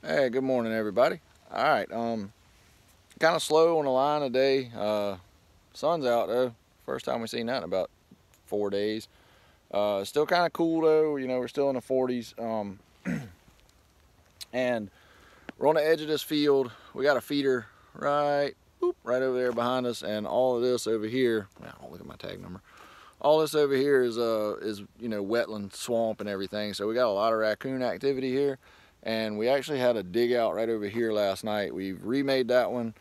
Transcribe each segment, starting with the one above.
Hey, good morning everybody. All right, um, kind of slow on the line today. Uh, sun's out though. First time we've seen that in about four days. Uh, still kind of cool though. You know, we're still in the 40s. Um, and we're on the edge of this field. We got a feeder right, boop, right over there behind us, and all of this over here. Wow, look at my tag number. All this over here is uh is you know wetland, swamp, and everything. So we got a lot of raccoon activity here and we actually had a dig out right over here last night. We've remade that one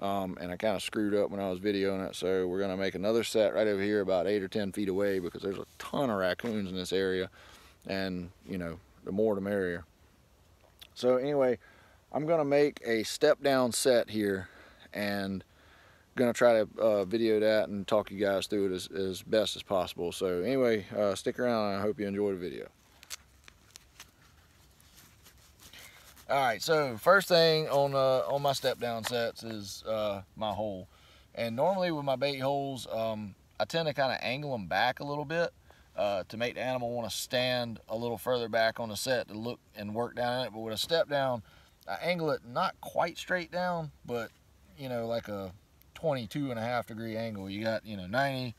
um, and I kind of screwed up when I was videoing it so we're gonna make another set right over here about eight or ten feet away because there's a ton of raccoons in this area and you know the more the merrier. So anyway I'm gonna make a step down set here and gonna try to uh, video that and talk you guys through it as, as best as possible. So anyway, uh, stick around I hope you enjoy the video. All right, so first thing on uh, on my step down sets is uh, my hole. And normally with my bait holes, um, I tend to kind of angle them back a little bit uh, to make the animal want to stand a little further back on the set to look and work down it. But with a step down, I angle it not quite straight down, but you know, like a 22 and a half degree angle. You got, you know, 90,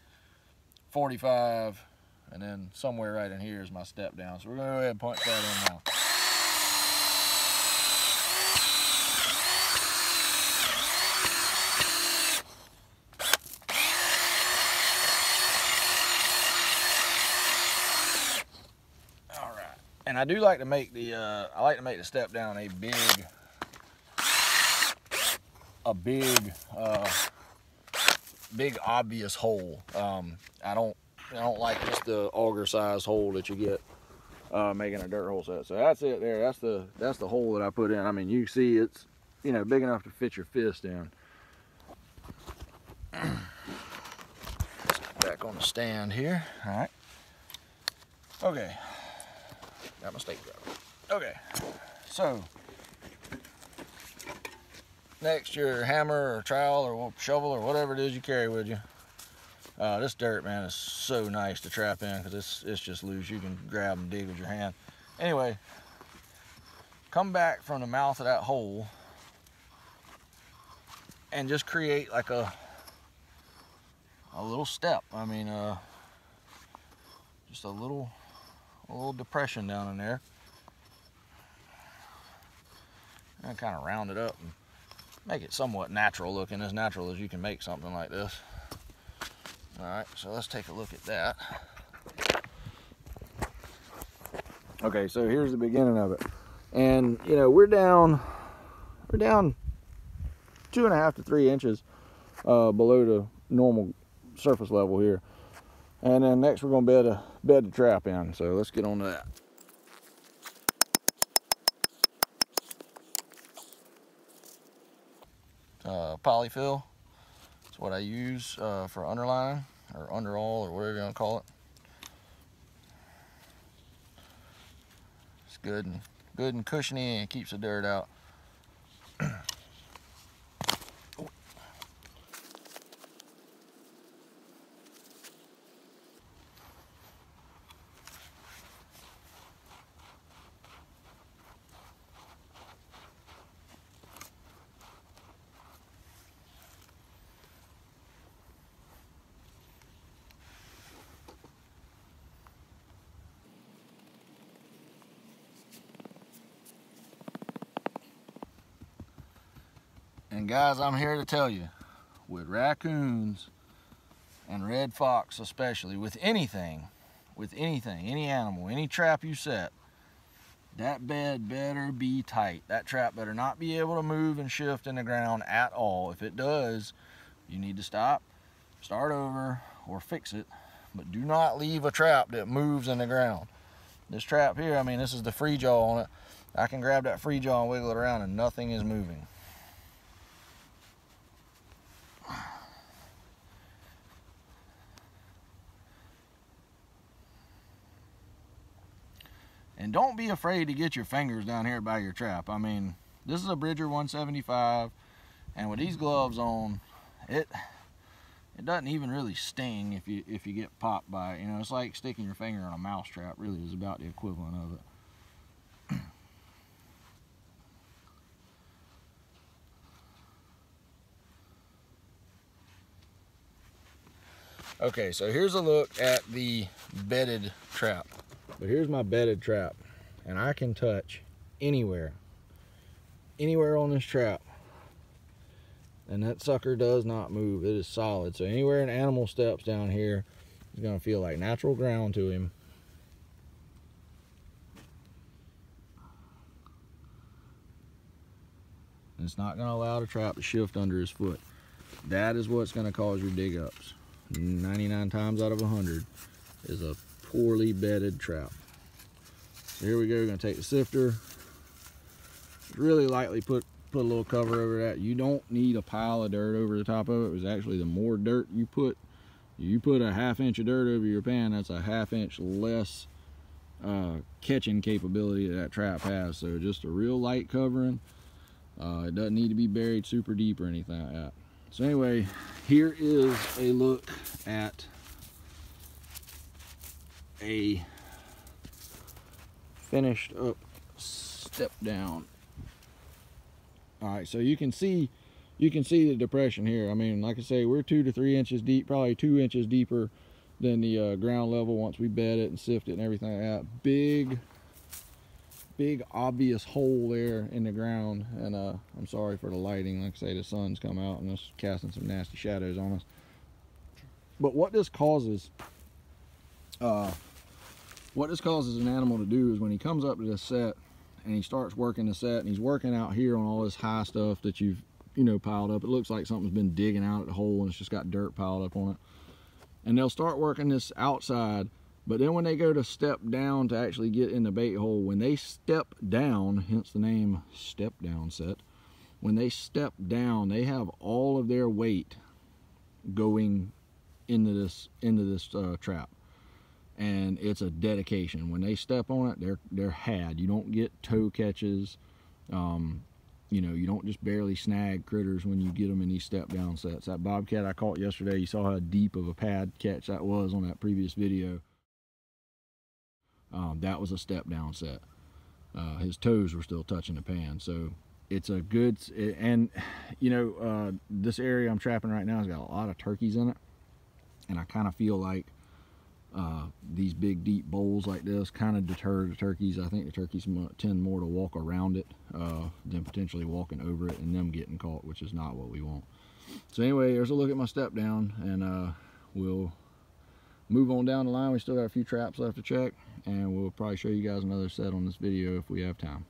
45, and then somewhere right in here is my step down. So we're gonna go ahead and punch that in now. And I do like to make the uh, I like to make the step down a big a big uh, big obvious hole. Um, I don't I don't like just the auger size hole that you get uh, making a dirt hole set. So that's it there. That's the that's the hole that I put in. I mean you see it's you know big enough to fit your fist in. Back on the stand here. All right. Okay. Got my stake Okay, so next your hammer or trowel or shovel or whatever it is you carry with you. Uh, this dirt, man, is so nice to trap in because it's, it's just loose. You can grab and dig with your hand. Anyway, come back from the mouth of that hole and just create like a a little step. I mean, uh, just a little a little depression down in there. And kind of round it up and make it somewhat natural looking, as natural as you can make something like this. All right, so let's take a look at that. Okay, so here's the beginning of it. And, you know, we're down, we're down two and a half to three inches uh, below the normal surface level here. And then next we're gonna bed a bed the trap in. So let's get on to that. Uh, polyfill. It's what I use uh, for underlining or underall or whatever you want to call it. It's good and good and cushiony and keeps the dirt out. And guys, I'm here to tell you, with raccoons and red fox especially, with anything, with anything, any animal, any trap you set, that bed better be tight. That trap better not be able to move and shift in the ground at all. If it does, you need to stop, start over, or fix it. But do not leave a trap that moves in the ground. This trap here, I mean, this is the free jaw on it. I can grab that free jaw and wiggle it around and nothing is moving. And don't be afraid to get your fingers down here by your trap. I mean, this is a Bridger 175, and with these gloves on, it it doesn't even really sting if you if you get popped by it. You know, it's like sticking your finger in a mouse trap. Really, is about the equivalent of it. Okay, so here's a look at the bedded trap. But here's my bedded trap. And I can touch anywhere. Anywhere on this trap. And that sucker does not move. It is solid. So anywhere an animal steps down here, he's going to feel like natural ground to him. it's not going to allow the trap to shift under his foot. That is what's going to cause your dig ups. 99 times out of 100 is a poorly bedded trap. So here we go, we're gonna take the sifter, really lightly put, put a little cover over that. You don't need a pile of dirt over the top of it. It was actually the more dirt you put, you put a half inch of dirt over your pan, that's a half inch less uh, catching capability that, that trap has. So just a real light covering. Uh, it doesn't need to be buried super deep or anything like that. So anyway, here is a look at a finished up step down. All right, so you can see you can see the depression here. I mean, like I say, we're two to three inches deep, probably two inches deeper than the uh, ground level once we bed it and sift it and everything like that. Big big obvious hole there in the ground and uh, I'm sorry for the lighting like I say the sun's come out and it's casting some nasty shadows on us but what this causes uh, what this causes an animal to do is when he comes up to this set and he starts working the set and he's working out here on all this high stuff that you've you know piled up it looks like something's been digging out at the hole and it's just got dirt piled up on it. And they'll start working this outside but then when they go to step down to actually get in the bait hole, when they step down, hence the name step down set, when they step down, they have all of their weight going into this into this uh, trap and it's a dedication when they step on it they're they're had you don't get toe catches um, you know you don't just barely snag critters when you get them in these step down sets that bobcat i caught yesterday you saw how deep of a pad catch that was on that previous video um, that was a step down set. Uh, his toes were still touching the pan. So it's a good, and you know, uh, this area I'm trapping right now has got a lot of turkeys in it. And I kind of feel like uh, these big deep bowls like this kind of deter the turkeys. I think the turkeys tend more to walk around it uh, than potentially walking over it and them getting caught, which is not what we want. So anyway, there's a look at my step down and uh, we'll move on down the line. We still got a few traps left to check and we'll probably show you guys another set on this video if we have time.